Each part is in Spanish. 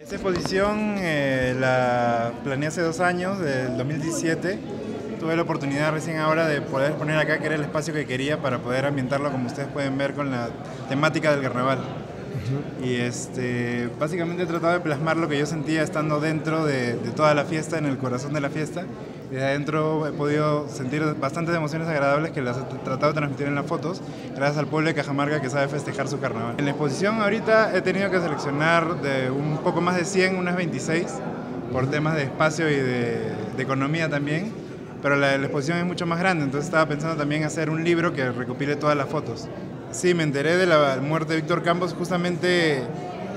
Esta exposición eh, la planeé hace dos años, del 2017. Tuve la oportunidad recién ahora de poder poner acá, que era el espacio que quería para poder ambientarlo, como ustedes pueden ver, con la temática del carnaval. Y este, básicamente he tratado de plasmar lo que yo sentía estando dentro de, de toda la fiesta, en el corazón de la fiesta. Desde adentro he podido sentir bastantes emociones agradables que las he tratado de transmitir en las fotos, gracias al pueblo de Cajamarca que sabe festejar su carnaval. En la exposición ahorita he tenido que seleccionar de un poco más de 100, unas 26, por temas de espacio y de, de economía también, pero la, la exposición es mucho más grande, entonces estaba pensando también hacer un libro que recopile todas las fotos. Sí, me enteré de la muerte de Víctor Campos, justamente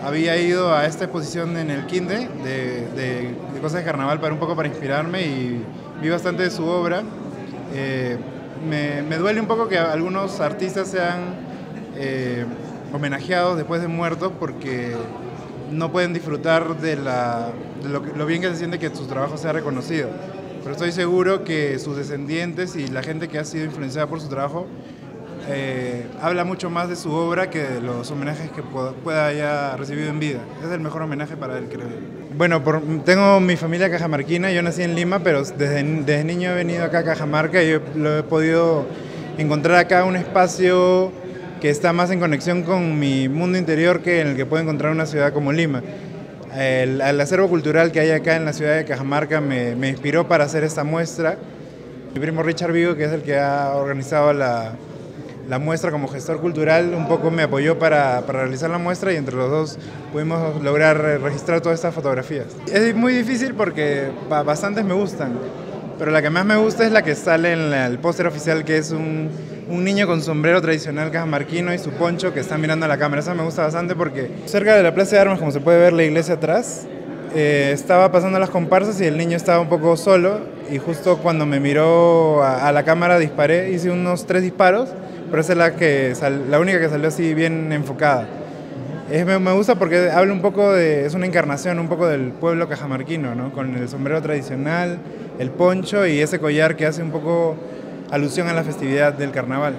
había ido a esta exposición en el Quinde de, de, de, cosas de carnaval para un poco para inspirarme y vi bastante de su obra. Eh, me, me, duele un poco que algunos artistas sean eh, homenajeados después de muertos porque no pueden disfrutar de, la, de lo, lo bien que se siente que su trabajo sea reconocido. Pero estoy seguro que sus descendientes y la gente que ha sido influenciada por su trabajo eh, habla mucho más de su obra que de los homenajes que pueda haya recibido en vida. Es el mejor homenaje para él, creo. Bueno, por, tengo mi familia cajamarquina, yo nací en Lima, pero desde, desde niño he venido acá a Cajamarca y lo he podido encontrar acá un espacio que está más en conexión con mi mundo interior que en el que puedo encontrar una ciudad como Lima. El, el acervo cultural que hay acá en la ciudad de Cajamarca me, me inspiró para hacer esta muestra. Mi primo Richard Vigo, que es el que ha organizado la, la muestra como gestor cultural un poco me apoyó para, para, realizar la muestra y entre los dos pudimos lograr registrar todas estas fotografías. Es muy difícil porque bastantes me gustan, pero la que más me gusta es la que sale en el póster oficial que es un, un, niño con sombrero tradicional cajamarquino y su poncho que está mirando a la cámara. Esa me gusta bastante porque cerca de la Plaza de Armas, como se puede ver la iglesia atrás, eh, estaba pasando las comparsas y el niño estaba un poco solo y justo cuando me miró a, a la cámara disparé, hice unos tres disparos pero esa es la, que sal, la única que salió así bien enfocada. Es, me, me, gusta porque habla un poco de, es una encarnación un poco del pueblo cajamarquino, ¿no? Con el sombrero tradicional, el poncho y ese collar que hace un poco alusión a la festividad del carnaval.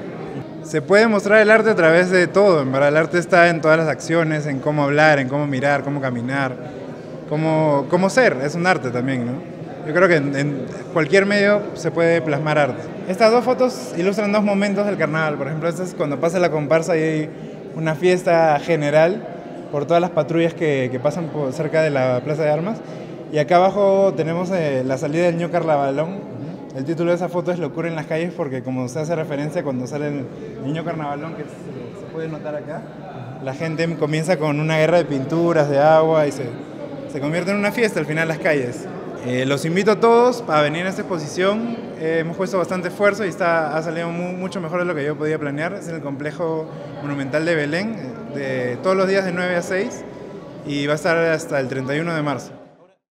Se puede mostrar el arte a través de todo, en verdad. El arte está en todas las acciones, en cómo hablar, en cómo mirar, cómo caminar, cómo, cómo ser. Es un arte también, ¿no? Yo creo que en, en, cualquier medio se puede plasmar arte. Estas dos fotos ilustran dos momentos del carnaval. Por ejemplo, esta es cuando pasa la comparsa y hay una fiesta general por todas las patrullas que, que pasan por cerca de la Plaza de Armas. Y acá abajo tenemos eh, la salida del Ño Carnavalón. El título de esa foto es Locura en las calles porque como se hace referencia cuando sale el Niño Carnavalón, que se, se puede notar acá, la gente comienza con una guerra de pinturas, de agua y se, se convierte en una fiesta al final las calles. Eh, los invito a todos a venir a esta exposición. Eh, hemos puesto bastante esfuerzo y está, ha salido mucho mejor de lo que yo podía planear. Es en el complejo monumental de Belén, de todos los días de 9 a 6 y va a estar hasta el 31 de marzo.